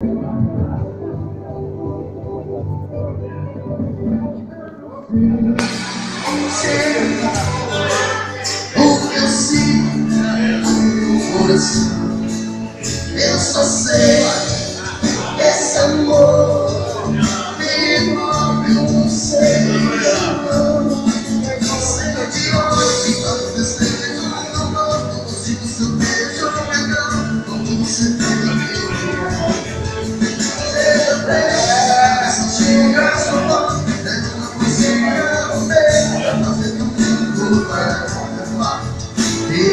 O que eu sinto no coração Eu só sei Esse amor Me envolve, não sei Não sei de onde Tanto desejo, não não consigo seu beijo Não como você tem Eu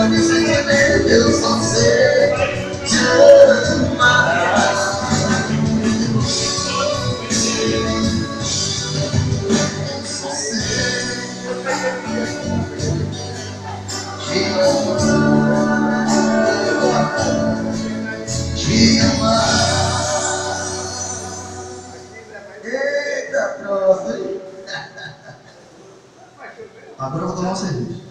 não me sem eu só sei te amar. Só sei te amar. Te. Eita. Agora vou tomar uma.